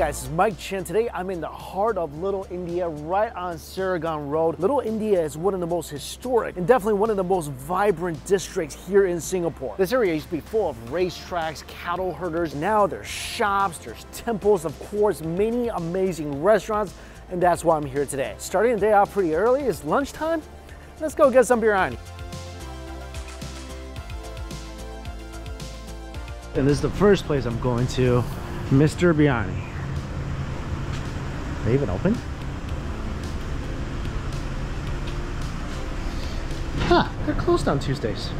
guys, it's Mike Chen. Today I'm in the heart of Little India, right on Serangoon Road. Little India is one of the most historic and definitely one of the most vibrant districts here in Singapore. This area used to be full of racetracks, cattle herders. Now there's shops, there's temples, of course, many amazing restaurants, and that's why I'm here today. Starting the day off pretty early, it's lunchtime. Let's go get some behind. And this is the first place I'm going to, Mr. Biryani. They even open? Huh, they're closed on Tuesdays.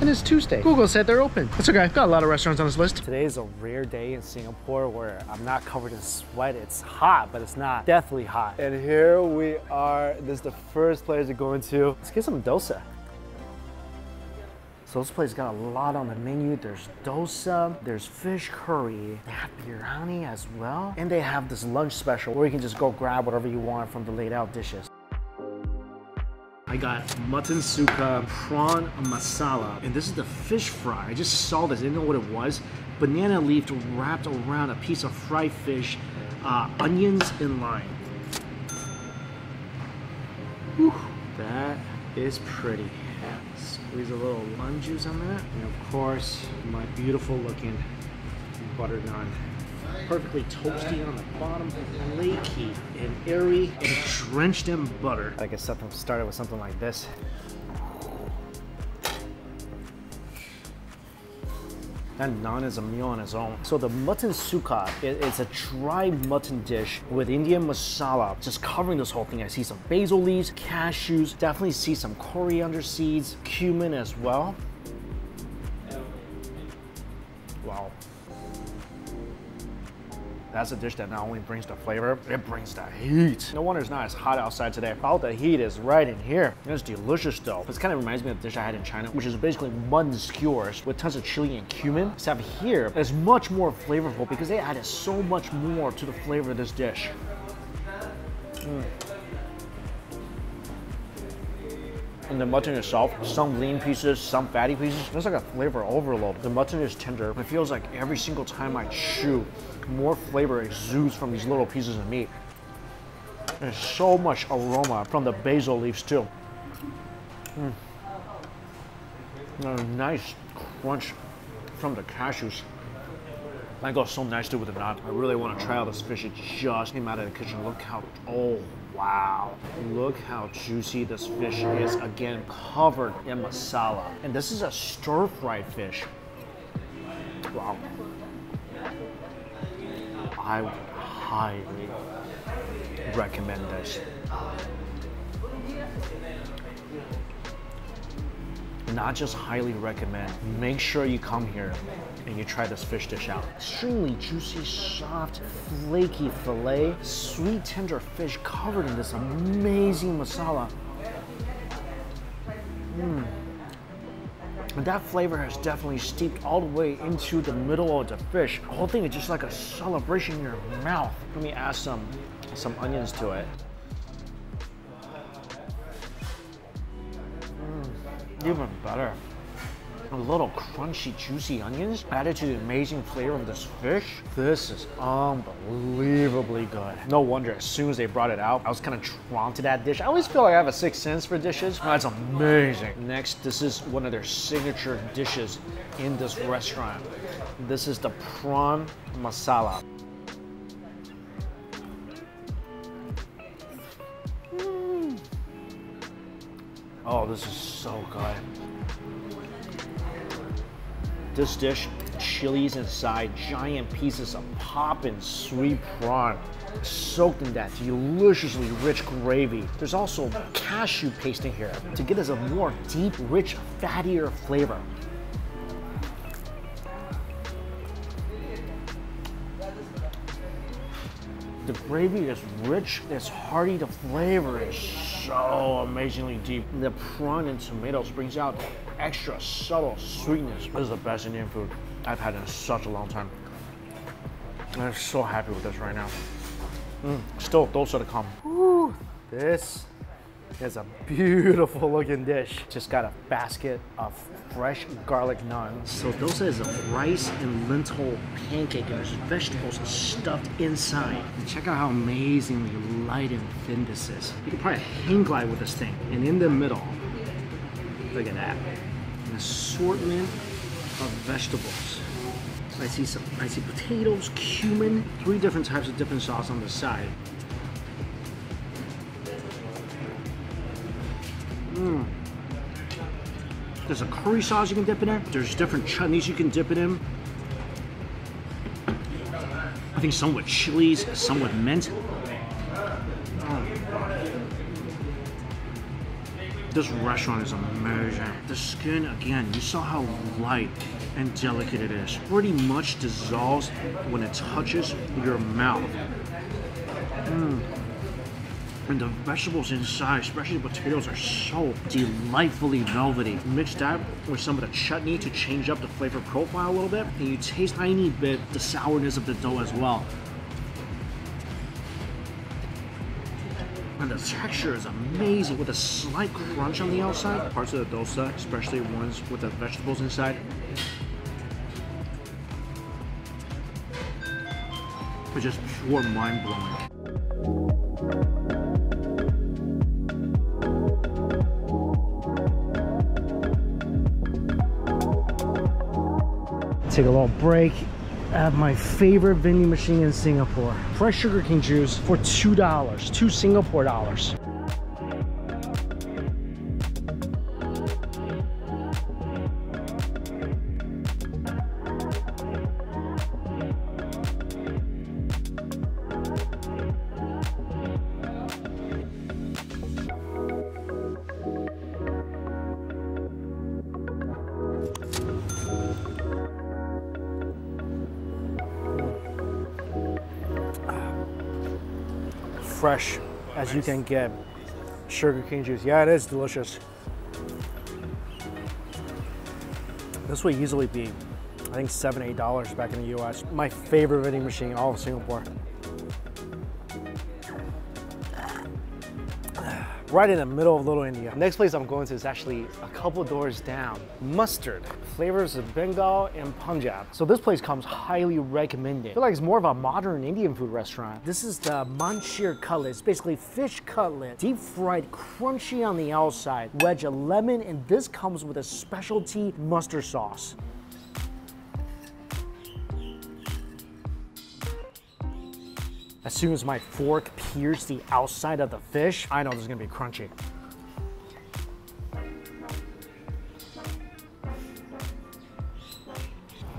And it's Tuesday. Google said they're open. That's okay, I've got a lot of restaurants on this list. Today is a rare day in Singapore where I'm not covered in sweat. It's hot, but it's not deathly hot. And here we are. This is the first place we're going to. Let's get some dosa. So this place got a lot on the menu. There's dosa, there's fish curry, they have biryani as well. And they have this lunch special where you can just go grab whatever you want from the laid out dishes. I got mutton suka, prawn masala, and this is the fish fry. I just saw this, I didn't know what it was. Banana leaf wrapped around a piece of fried fish, uh, onions and lime. Whew, that is pretty. Squeeze a little juice on that. And of course, my beautiful looking butter naan. Perfectly toasty on the bottom, flaky and airy, and drenched in butter. I guess something started with something like this. That naan is a meal on its own. So the mutton suka is a dry mutton dish with Indian masala, just covering this whole thing. I see some basil leaves, cashews, definitely see some coriander seeds, cumin as well. That's a dish that not only brings the flavor, it brings the heat. No wonder it's not as hot outside today. All the heat is right in here. It's delicious though. This kind of reminds me of the dish I had in China, which is basically mutton skewers with tons of chili and cumin. Except here, it's much more flavorful because they added so much more to the flavor of this dish. Mm. And the mutton itself, some lean pieces, some fatty pieces. It's like a flavor overload. The mutton is tender. It feels like every single time I chew, more flavor exudes from these little pieces of meat. There's so much aroma from the basil leaves too. Mm. A nice crunch from the cashews. That goes so nicely with the naan. I really want to try out this fish. It just came out of the kitchen. Look how, oh wow. Look how juicy this fish is. Again, covered in masala. And this is a stir-fried fish. Wow. I highly recommend this. Not just highly recommend, make sure you come here and you try this fish dish out. Extremely juicy, soft, flaky filet, sweet tender fish covered in this amazing masala. Mm. And that flavor has definitely steeped all the way into the middle of the fish. The whole thing is just like a celebration in your mouth. Let me add some, some onions to it. Mm, even better a little crunchy, juicy onions added to the amazing flavor of this fish. This is unbelievably good. No wonder as soon as they brought it out, I was kind of drawn to that dish. I always feel like I have a sixth sense for dishes. That's amazing. Next, this is one of their signature dishes in this restaurant. This is the prawn masala. Mm. Oh, this is so good. This dish, chilies inside, giant pieces of poppin' sweet prawn soaked in that deliciously rich gravy. There's also cashew paste in here to give us a more deep, rich, fattier flavor. The gravy is rich, it's hearty, the flavor is so amazingly deep. The prawn and tomatoes brings out extra subtle sweetness. This is the best Indian food I've had in such a long time. I'm so happy with this right now. Mm, still, those are to come. Ooh, this is a beautiful looking dish. Just got a basket of fresh garlic naan. So dosa is a rice and lentil pancake and there's vegetables stuffed inside. And check out how amazingly light and thin this is. You can probably hang glide with this thing. And in the middle, look at that. An assortment of vegetables. I see some, I see potatoes, cumin, three different types of dipping sauce on the side. Mmm. There's a curry sauce you can dip in it in. There's different chutneys you can dip it in. I think some with chilies, some with mint. This restaurant is amazing. The skin, again, you saw how light and delicate it is. Pretty much dissolves when it touches your mouth. Mm. And the vegetables inside, especially the potatoes, are so delightfully velvety. Mix that with some of the chutney to change up the flavor profile a little bit, and you taste tiny bit the sourness of the dough as well. And the texture is amazing with a slight crunch on the outside. Parts of the dosa, especially ones with the vegetables inside. It's just pure mind blowing. Take a little break at my favorite vending machine in Singapore. Fresh sugar cane juice for $2, two Singapore dollars. Fresh as you can get sugar cane juice. Yeah, it is delicious. This would easily be, I think, seven, eight dollars back in the US. My favorite vending machine in all of Singapore. Right in the middle of Little India. Next place I'm going to is actually a couple doors down. Mustard, flavors of Bengal and Punjab. So this place comes highly recommended. I feel like it's more of a modern Indian food restaurant. This is the Manchir cutlet. It's basically fish cutlet, deep fried, crunchy on the outside, wedge of lemon, and this comes with a specialty mustard sauce. As soon as my fork pierces the outside of the fish, I know this is gonna be crunchy.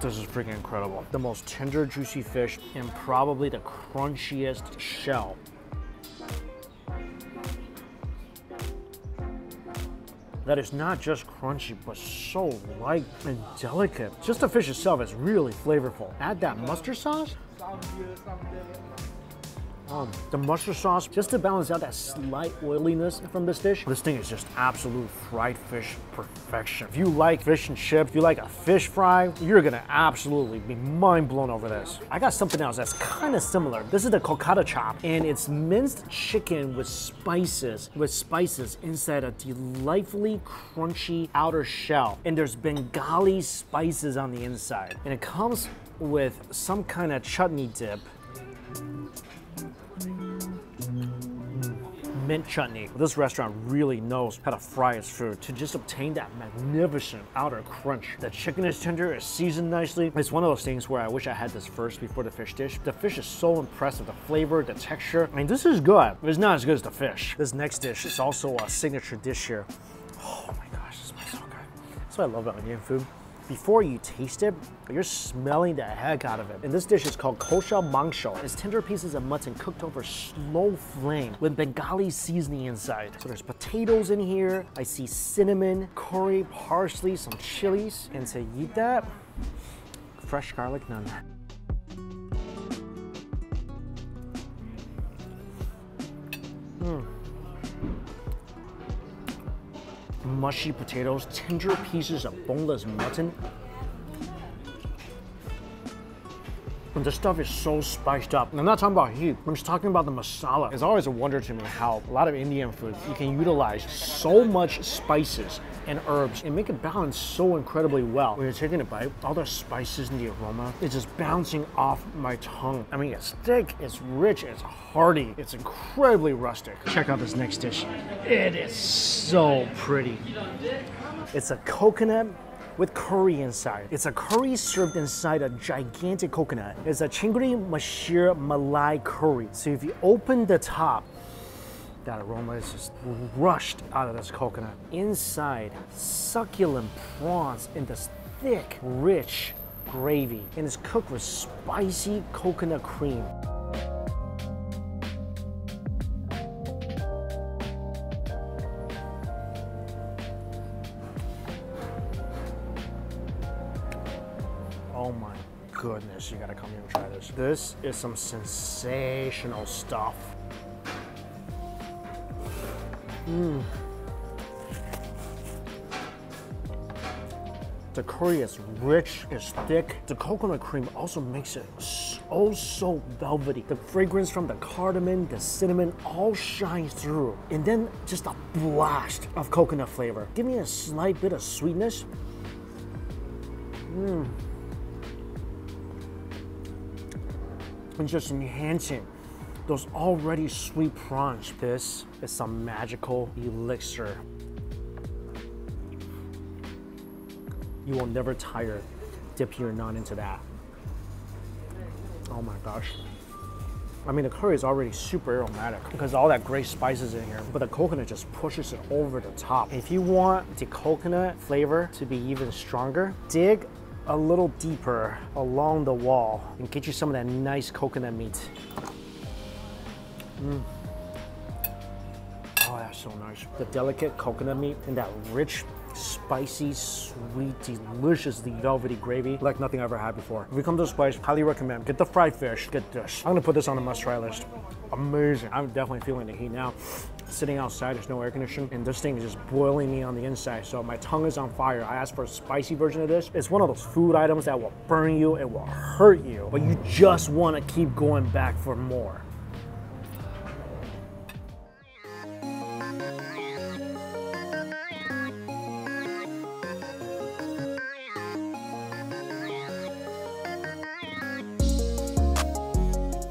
This is freaking incredible. The most tender, juicy fish and probably the crunchiest shell. that is not just crunchy, but so light and delicate. Just the fish itself is really flavorful. Add that mustard sauce. Um, the mustard sauce, just to balance out that slight oiliness from this dish, this thing is just absolute fried fish perfection. If you like fish and chips, if you like a fish fry, you're gonna absolutely be mind blown over this. I got something else that's kind of similar. This is the Kolkata chop, and it's minced chicken with spices, with spices inside a delightfully crunchy outer shell. And there's Bengali spices on the inside. And it comes with some kind of chutney dip mint chutney. This restaurant really knows how to fry its food to just obtain that magnificent outer crunch. The chicken is tender, it's seasoned nicely. It's one of those things where I wish I had this first before the fish dish. The fish is so impressive, the flavor, the texture. I mean, this is good, but it's not as good as the fish. This next dish is also a signature dish here. Oh my gosh, this smells so good. That's what I love about Indian food before you taste it, you're smelling the heck out of it. And this dish is called kosha mangsho. It's tender pieces of mutton cooked over slow flame with Bengali seasoning inside. So there's potatoes in here. I see cinnamon, curry, parsley, some chilies. And to eat that, fresh garlic naan. Mm. Mushy potatoes, tender pieces of boneless mutton, and this stuff is so spiced up. I'm not talking about heat, I'm just talking about the masala. It's always a wonder to me how a lot of Indian food, you can utilize so much spices and herbs and make it balance so incredibly well. When you're taking a bite, all the spices and the aroma is just bouncing off my tongue. I mean, it's thick, it's rich, it's hearty, it's incredibly rustic. Check out this next dish. It is so pretty. It's a coconut with curry inside. It's a curry served inside a gigantic coconut. It's a chingri mashir malai curry. So if you open the top, that aroma is just rushed out of this coconut. Inside, succulent prawns in this thick, rich gravy. And it's cooked with spicy coconut cream. Oh my goodness, you gotta come here and try this. This is some sensational stuff. Mmm. The curry is rich, it's thick. The coconut cream also makes it so, so velvety. The fragrance from the cardamom, the cinnamon all shines through. And then just a blast of coconut flavor. Give me a slight bit of sweetness. Mmm. And just enhancing those already sweet prawns. This is some magical elixir. You will never tire dipping your naan into that. Oh my gosh. I mean, the curry is already super aromatic because all that great spices in here, but the coconut just pushes it over the top. If you want the coconut flavor to be even stronger, dig a little deeper along the wall and get you some of that nice coconut meat. Mm. Oh, that's so nice. The delicate coconut meat and that rich, spicy, sweet, deliciously velvety gravy like nothing I've ever had before. If you come to this place, highly recommend. Get the fried fish, get this. I'm gonna put this on the must-try list. Amazing. I'm definitely feeling the heat now. Sitting outside, there's no air conditioning, and this thing is just boiling me on the inside. So my tongue is on fire. I asked for a spicy version of this. It's one of those food items that will burn you, it will hurt you, but you just wanna keep going back for more.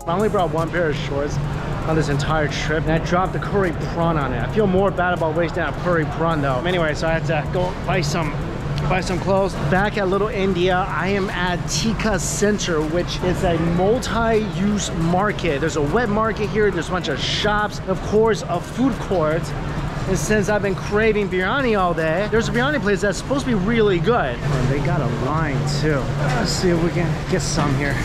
I only brought one pair of shorts on this entire trip and I dropped the curry prawn on it. I feel more bad about wasting a curry prawn though. Anyway, so I had to go buy some buy some clothes. Back at Little India, I am at Tekka Center, which is a multi-use market. There's a wet market here, there's a bunch of shops, of course, a food court. And since I've been craving biryani all day, there's a biryani place that's supposed to be really good. And they got a line too. Let's see if we can get some here.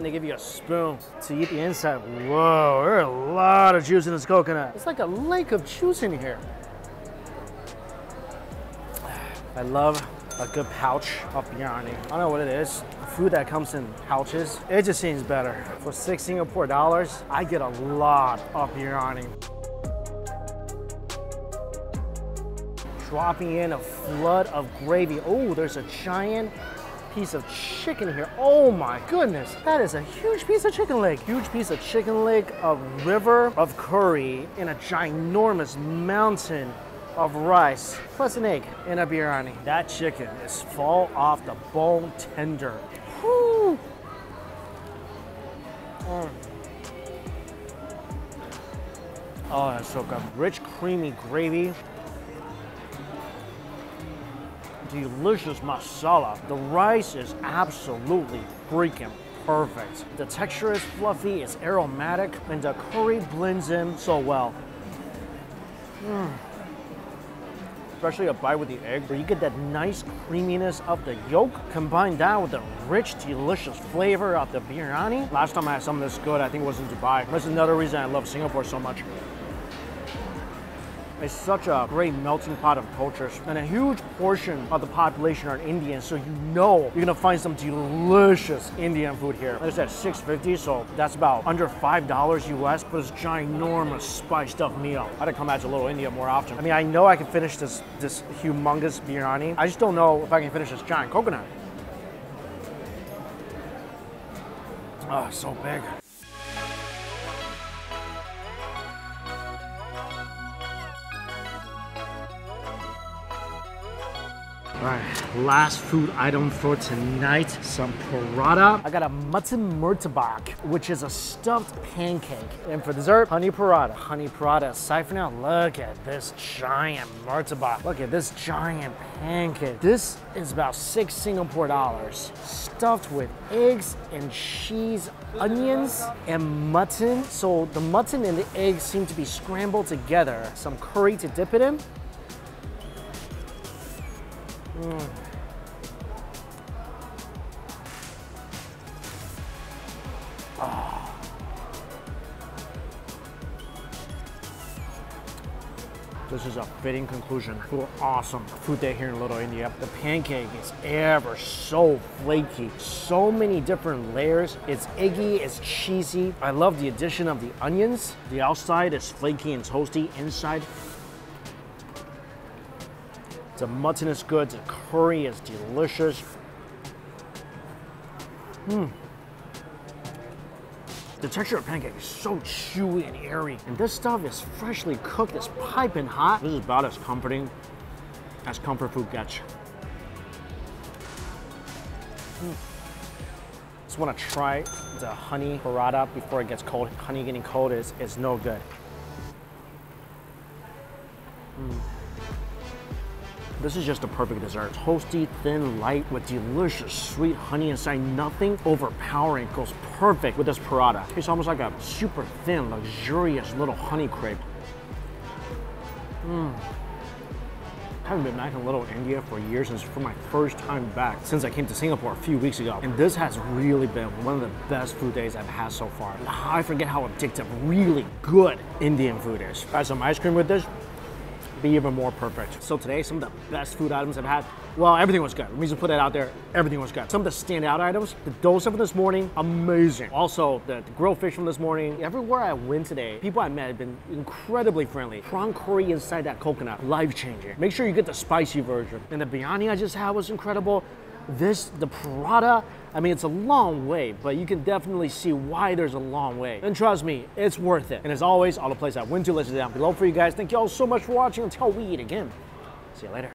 And they give you a spoon to eat the inside. Whoa, there's a lot of juice in this coconut. It's like a lake of juice in here. I love a good pouch of biryani. I don't know what it is. Food that comes in pouches, it just seems better. For six Singapore dollars, I get a lot of biryani. Dropping in a flood of gravy. Oh, there's a giant piece of chicken here. Oh my goodness, that is a huge piece of chicken leg. Huge piece of chicken leg, a river of curry, and a ginormous mountain of rice, plus an egg and a biryani. That chicken is fall off the bone tender. Whew. Mm. Oh, that's so good. Rich, creamy gravy delicious masala. The rice is absolutely freaking perfect. The texture is fluffy, it's aromatic, and the curry blends in so well. Mm. Especially a bite with the egg, where you get that nice creaminess of the yolk, combine that with the rich, delicious flavor of the biryani. Last time I had something this good, I think it was in Dubai. That's another reason I love Singapore so much. It's such a great melting pot of cultures. And a huge portion of the population are Indian, so you know you're gonna find some delicious Indian food here. Like I said, 650, so that's about under $5 US for this ginormous spiced up meal. I gotta come back to Little India more often. I mean, I know I can finish this, this humongous biryani. I just don't know if I can finish this giant coconut. Oh, so big. Last food item for tonight, some paratha. I got a mutton murtabak, which is a stuffed pancake. And for dessert, honey paratha. Honey paratha, aside from now, look at this giant murtabak. Look at this giant pancake. This is about six Singapore dollars, stuffed with eggs and cheese, onions, and mutton. So the mutton and the eggs seem to be scrambled together. Some curry to dip it in. Mm. This is a fitting conclusion awesome food day here in Little India. The pancake is ever so flaky. So many different layers. It's eggy, it's cheesy. I love the addition of the onions. The outside is flaky and toasty. Inside, the mutton is good, the curry is delicious. Mmm. The texture of pancake is so chewy and airy. And this stuff is freshly cooked, it's piping hot. This is about as comforting as comfort food gets. Mm. Just want to try the honey paratha before it gets cold. Honey getting cold is, is no good. Mm. This is just a perfect dessert. Toasty, thin, light, with delicious sweet honey inside. Nothing overpowering. Goes perfect with this paratha. It's almost like a super thin, luxurious little honey crepe. Mmm. haven't been back in Little India for years since for my first time back since I came to Singapore a few weeks ago. And this has really been one of the best food days I've had so far. I forget how addictive really good Indian food is. Got some ice cream with this, be even more perfect. So today, some of the best food items I've had, well, everything was good. Let me just put that out there. Everything was good. Some of the standout items, the dosa from this morning, amazing. Also, the, the grilled fish from this morning. Everywhere I went today, people I met have been incredibly friendly. Prawn curry inside that coconut, life changing. Make sure you get the spicy version. And the biryani I just had was incredible. This, the paratha, I mean, it's a long way, but you can definitely see why there's a long way. And trust me, it's worth it. And as always, all the places I went to listed down below for you guys. Thank you all so much for watching until we eat again. See you later.